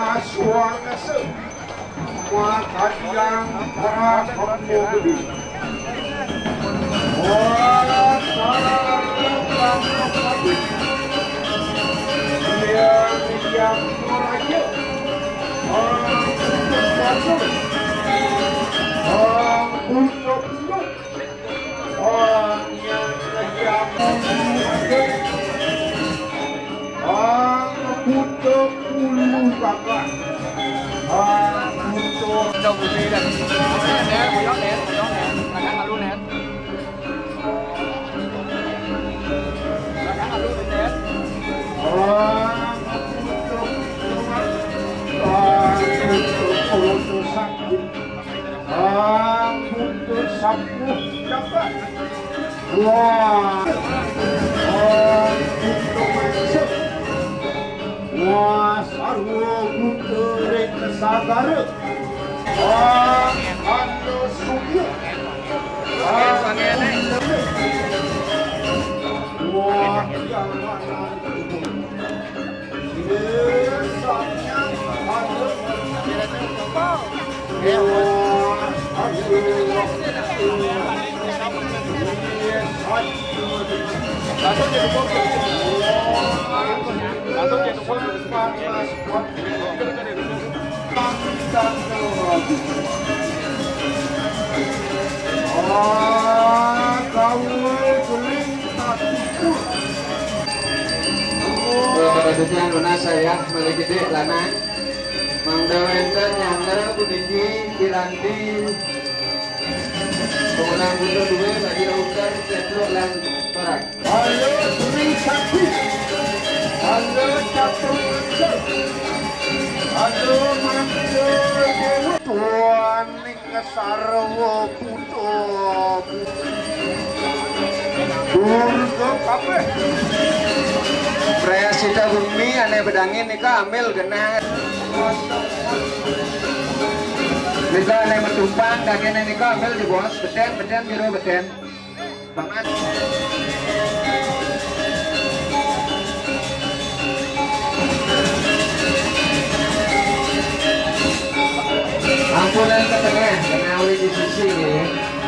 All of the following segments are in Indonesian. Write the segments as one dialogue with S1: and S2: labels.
S1: Aswang Makan yang Prakom Mobil
S2: đầu của chị này nè của gió nè của gió nè là đang là luôn nè là đang là luôn nè
S1: Wow. Ah, anu. Ah, Wah, Ah, kau keling hatiku.
S3: Selanjutnya luna saya mulai gede lana Mangda wenten nyangga kuninggi piranti Pengulang butuh duwe bagi lautan setro lan
S1: Halo Sri
S3: Praya sita bumi ane bedangin nika ambil genah Nika ane metumpang dagingnya nika ambil di bos beten beten biru beten Banget 谢谢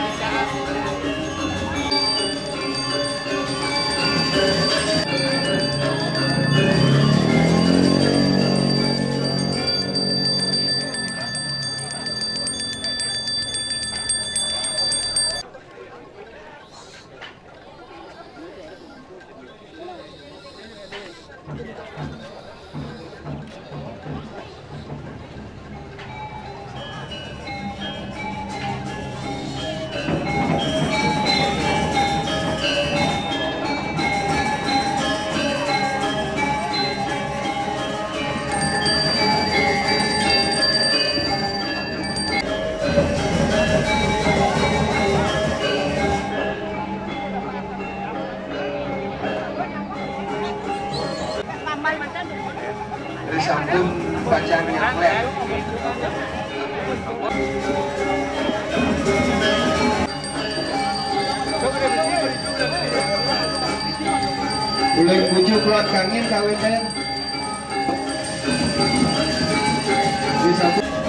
S3: Mulai bujuk keluar kangin kawin dan disambut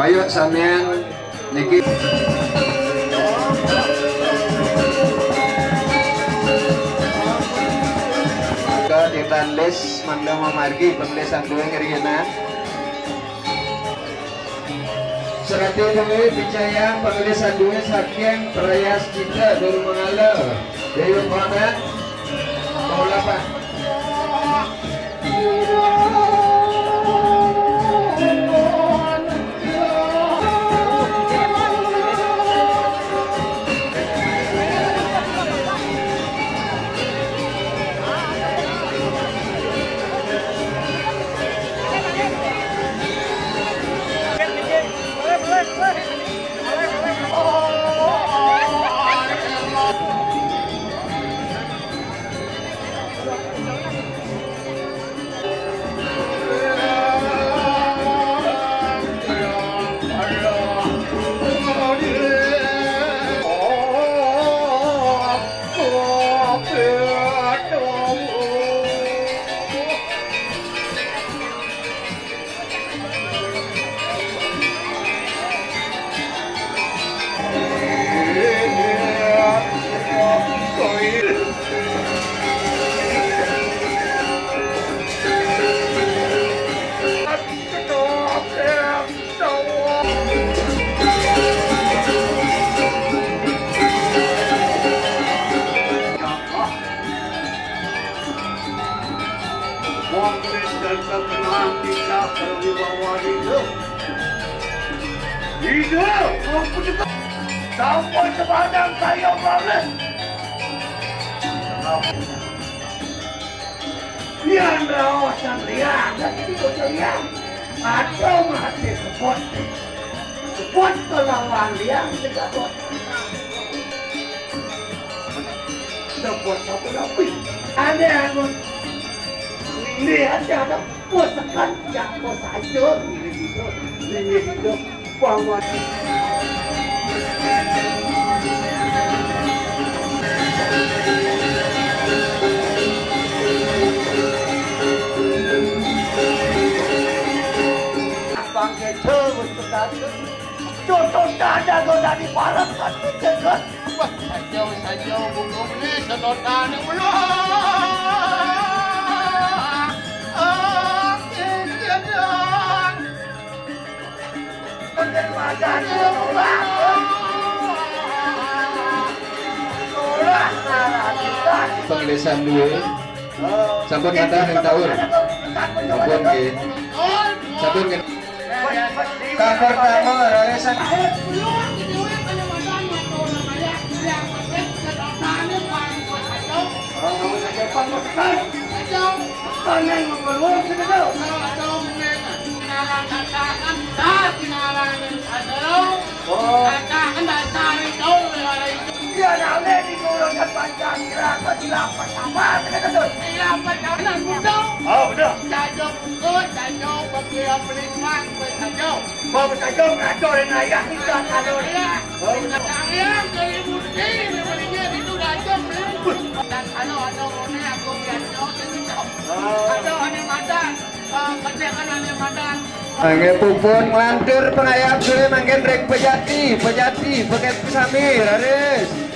S2: Bayu Samian niki. Kita list mandang mamargi pemlesan dua ngerianan Serati Dewi Bicaya pemilisan dua Sakyang Perayas Cinta Dulu Mengala Dewi Muhammad Pak
S1: Wong 连家的，我是看家，我啥小你的你的你的光光。放个车，我是大车，就从大家都那里把那车这个，我
S4: 才叫才叫，我我不是那
S1: 大的我。
S2: Pemilisan dua sampun kata yang tahun sampun ke sampun ke Kang pertama reresan
S1: Tangan mengeluar sedekah Tak tinggalan atau akan datang itu melalui. Dia nak lagi kurang panjang rasa dilapat apa? Dilapat apa? Kudung. Oh, kudung. Kacau
S2: kudung, kacau pemirah pelikan, kacau. Mau kacau, kacau dan ayah kita kacau. Oh, kacau yang
S3: dari mudi, mudinya itu kacau. Dan kalau ada orang yang aku biasa, eh, kacau. Kacau hanya mata, kacau hanya mata. Mangke pupun nglantur pengayap sore mangken rek pejati, pejati, pakai samir, haris.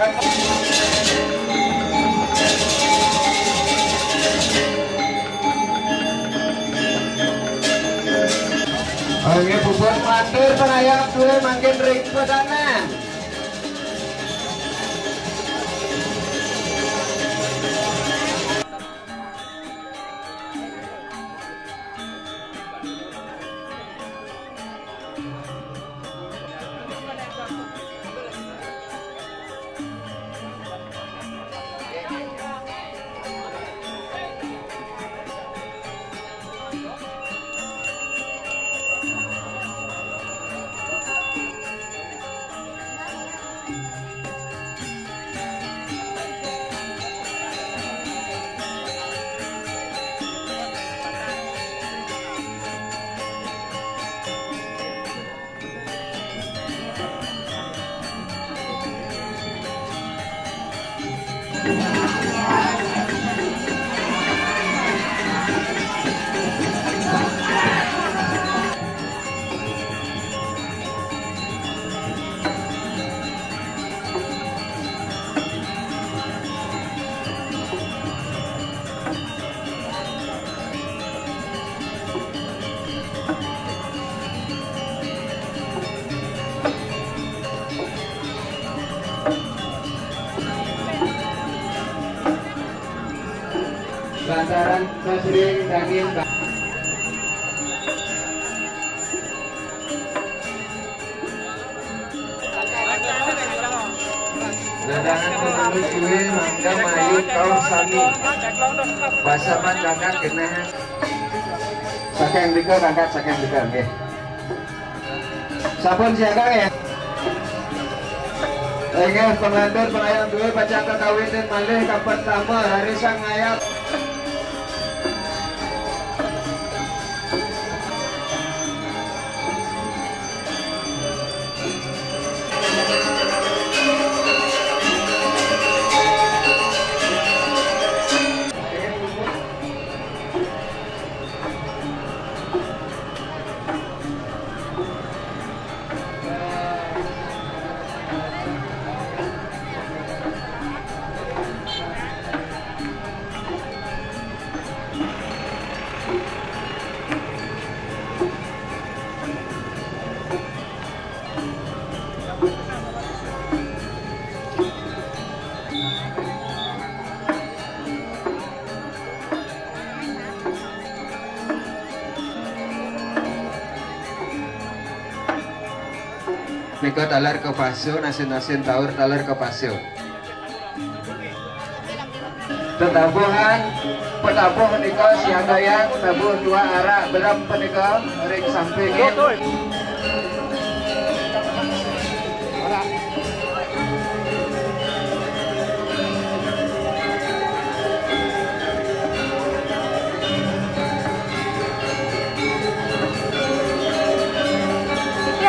S3: Ayo bubur matur perayaan suwe makin ribet aneh. Dika kakak sakeng dika nggih. Sampun siaga ya Oke, pengantin penayang dua baca kekawin dan malih kapan tamu hari sang ayat talar ke paso, nasin-nasin taur talar ke paso. Tetabuhan petabuh niko siagayang tabuh dua arah beram peniko ring sampingin.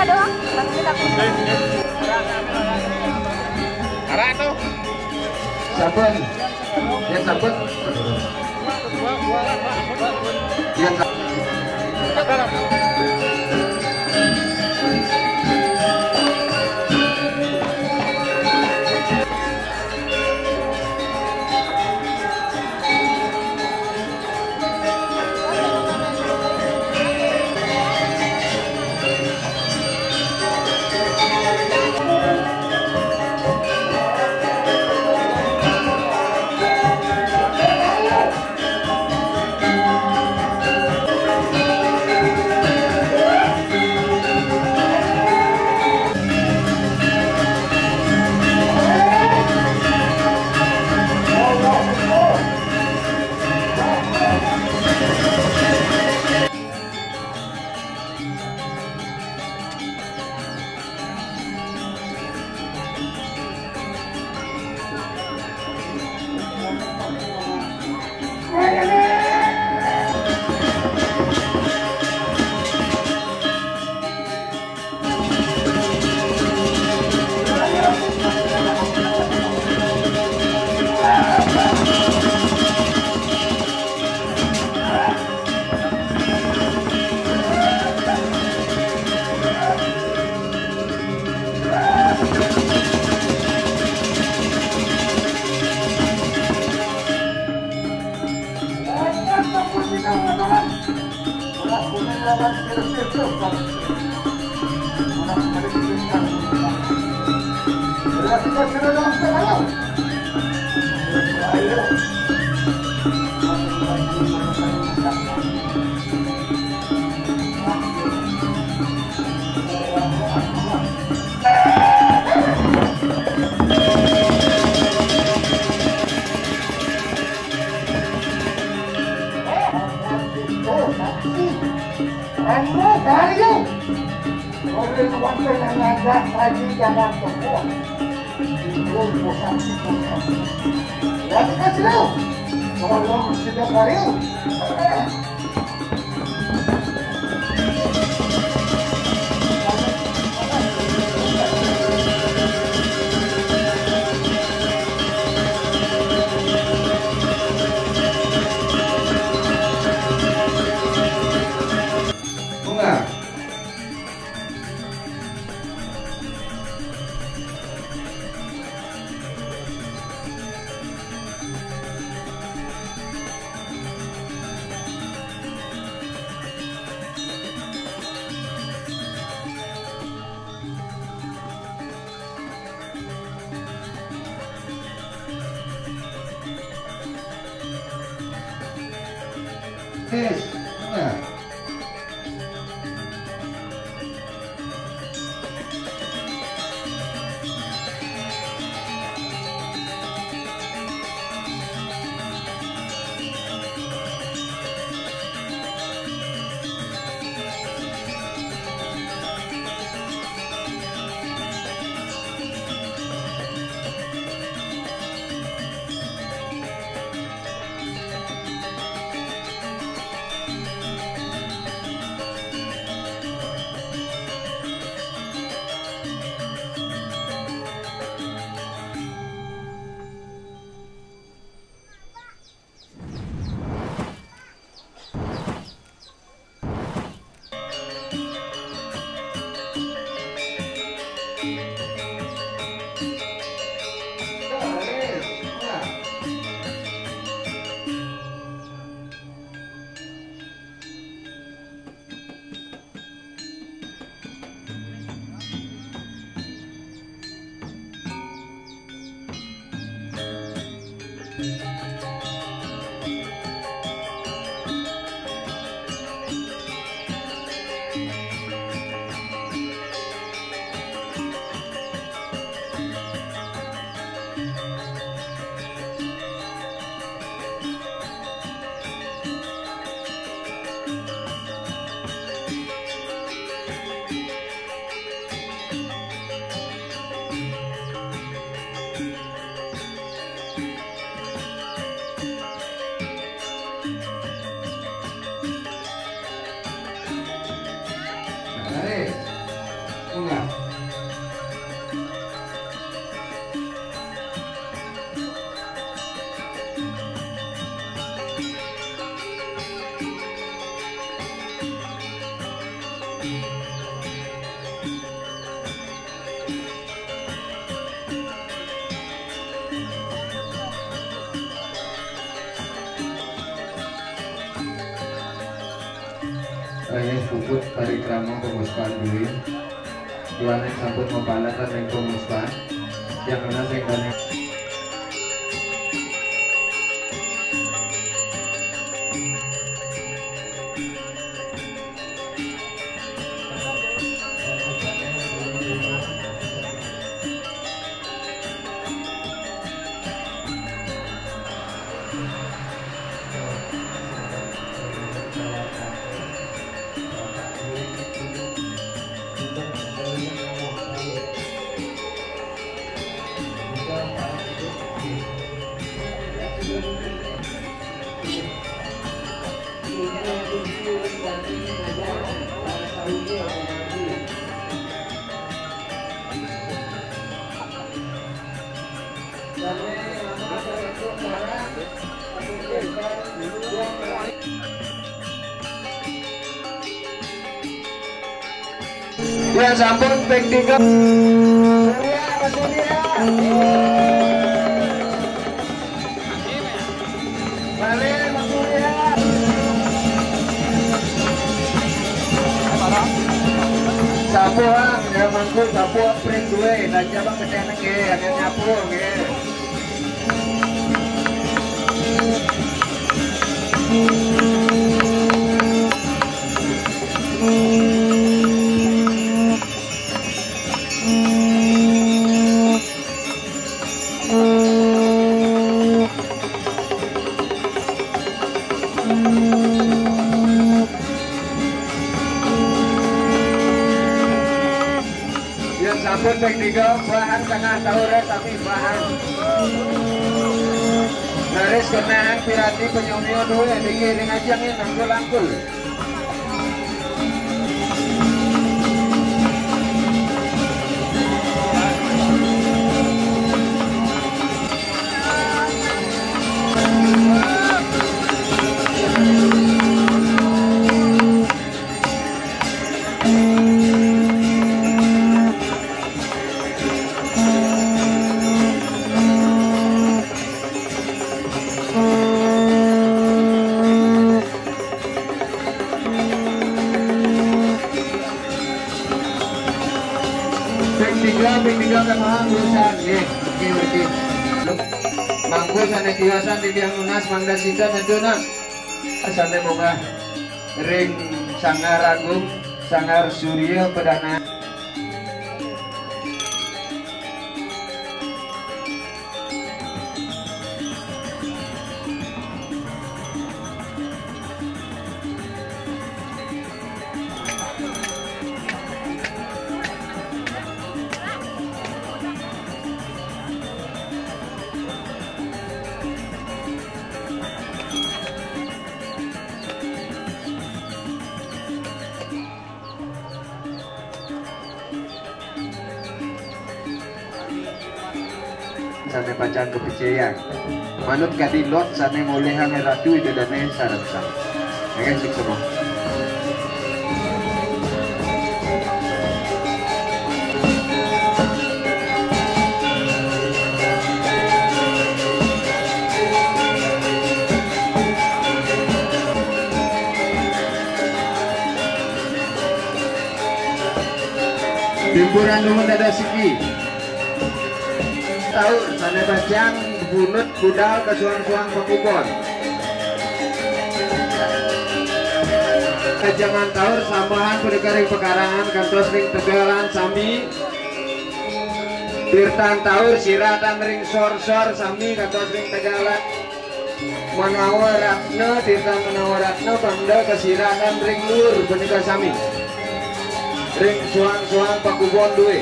S5: Iya doang, aku.
S6: Arah tuh.
S3: Sabun, ya sabun. Ya sabun. Ya sampun tiga. Balik Mas Sapu ang ya mangkul sapu pring duwe. Dan jabang ke sana ke ada nyapu ke. Yang tahure sami bahan. Naris kenaan pirati penyumio duwe diki ring ajang ini nangkul Asal boga ring sangar agung, sangar surya pedana. Sana pacang kepercayaan. Manut kadi lot sana mulai hang ratu itu dan sarap sam. Kan sik semua. Timburan nuhun dada siki tahu sana bajang bunut budal ke suang-suang pekubon Jangan tahu sambahan berdekaring pekarangan kantos ring tegalan sami. Tirtan taur siratan ring sor-sor sami kantos ring tegalan. Menawa ratna tirtan menawa ratna bangda kesiratan ring lur benika sami. Ring suang-suang pakubon duwe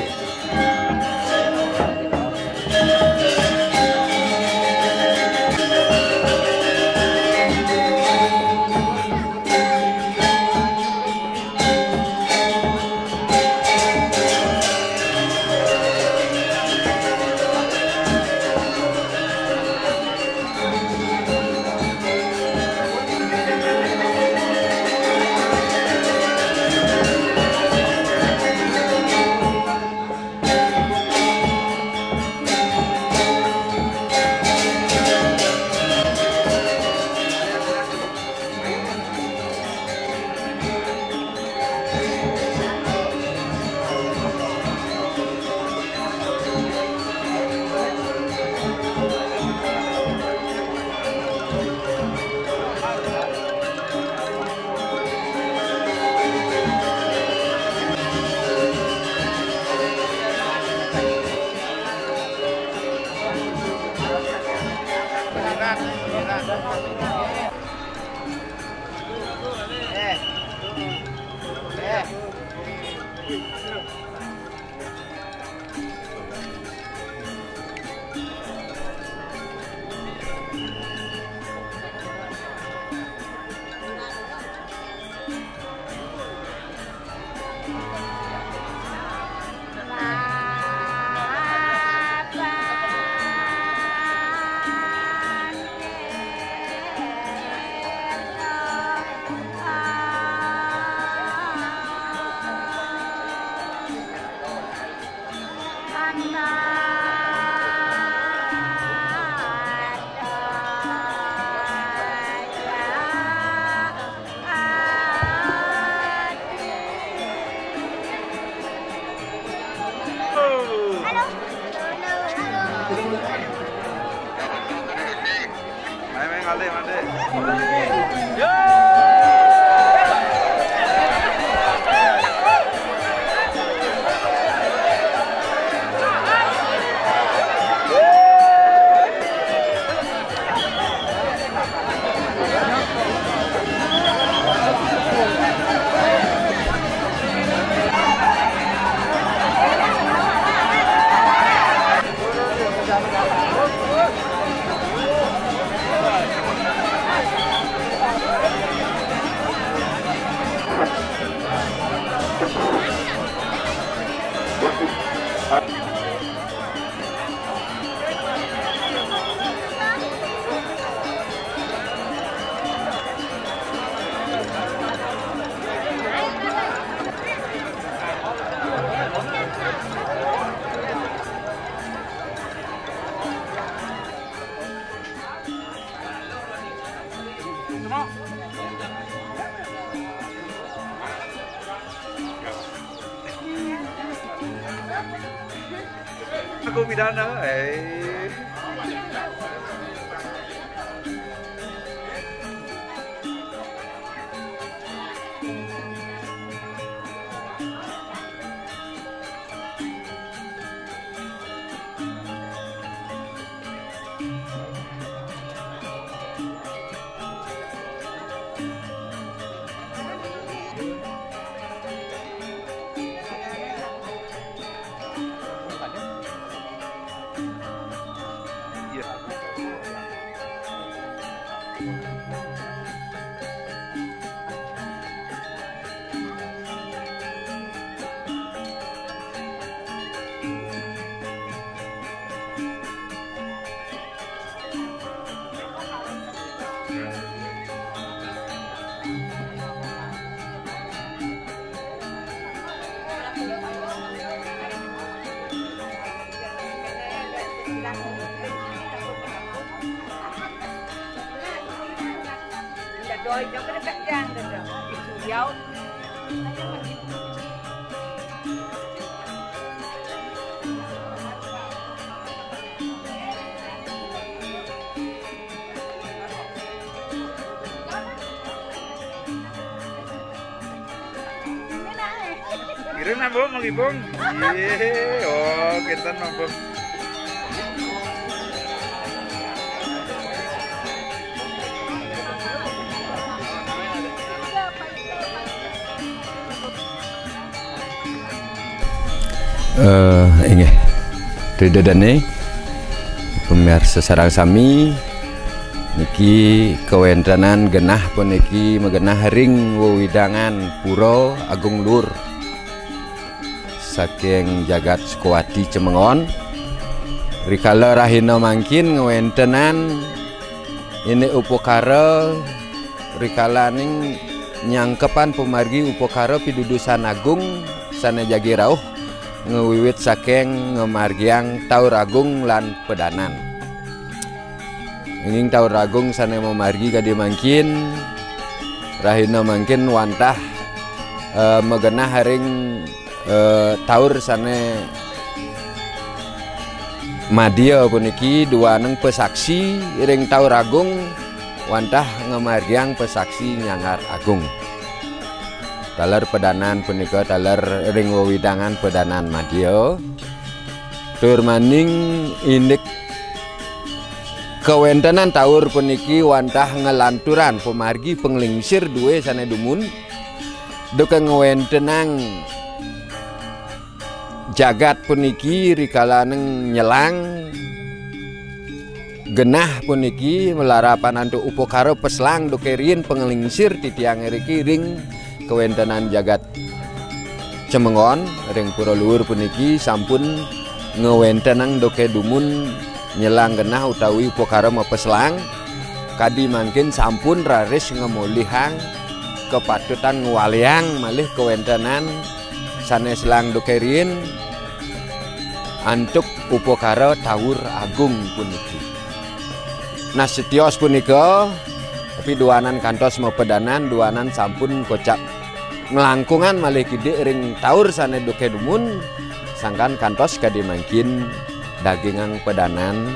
S4: Kira na bong, mag-ibong. Iya, oh, kita na bong.
S3: eh ini dededane pemirsa sarang sami niki kewentanan genah pun niki megenah ring wewidangan puro agung lur saking jagat sekuati cemengon rikala rahina mangkin ngewentanan ini upokara rikala ning nyangkepan pemargi upokara pidudusan agung sana jagi rauh ngewiwit saking ngemargiang taur agung lan pedanan. Ingin taur agung sana memargi kadi mangkin rahina mangkin wantah eh, megenah haring eh, taur sana Madia puniki dua neng pesaksi ring taur agung wantah ngemargiang pesaksi nyangar agung. Taler pedanan punika taler ring wewidangan pedanan madya tur maning indik kewentanan taur puniki wantah ngelanturan pemargi penglingsir duwe sane dumun. Duka ngewentenang jagat puniki rikalaneng nyelang. Genah puniki melarapan antuk upokaro peslang dokerin penglingsir titiang riki ring kewentanan jagat. Cemengon ring pura luhur puniki sampun ngewentenang doke dumun nyelang genah utawi upokaro mepeslang. Kadi mangkin sampun raris ngemulihang kepatutan ngwaliang malih kewentanan sanes dokerin antuk upokara tawur agung puniki. Setios punika duanan kantos mau pedanan duanan sampun kocak ngelangkungan malih kide ring taur sane doke dumun sangkan kantos kadi mangkin dagingang pedanan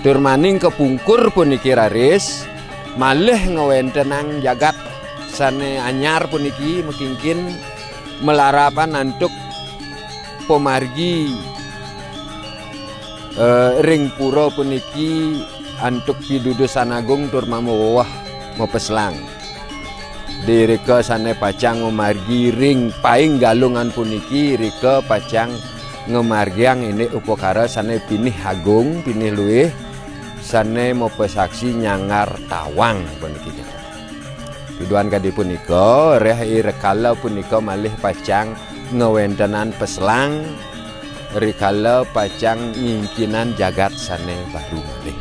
S3: tur maning kepungkur puniki raris malih ngewentenang jagat sane anyar puniki mungkin melarapan antuk pemargi uh, ring pura puniki antuk pidudu sanagung tur mamowah mopeslang. Dirika sane pacang memargi ring paing galungan puniki rika pacang ngemargiang ini upokara sane pinih agung pinih luih sane mopesaksi nyangar tawang puniki. Tuduhan kadi punika reh rekala punika malih pacang ngewentanan peslang rikala pacang ngingkinan jagat sane baru malih.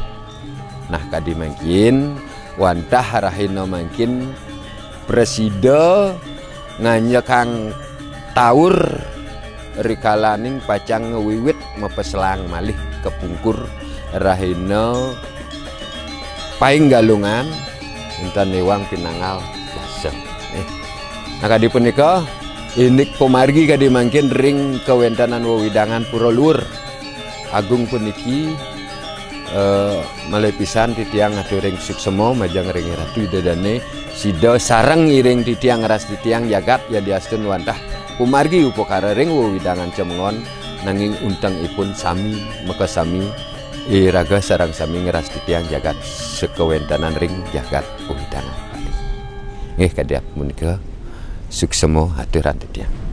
S3: Nah kadi mungkin wantah rahino mungkin presida nganyekang taur rikalaning pacang ngewiwit mepeslang malih kepungkur rahino paing galungan Intan Newang Pinangal Basem. Eh. Nah kadi punika inik pemargi kadi mangkin ring kewentanan wewidangan Pura Luhur. Agung puniki eh, titiang atu ring suksemo majang ring ratu dadane sida sarang iring titiang ras titiang jagat ya diastun wantah. Pumargi upokara ring wewidangan cemengon nanging untang ipun sami maka sami iraga sarang sami ngeras titiang jagat sekewentanan ring jagat uhidangan eh kadiak suksemo haturan titiang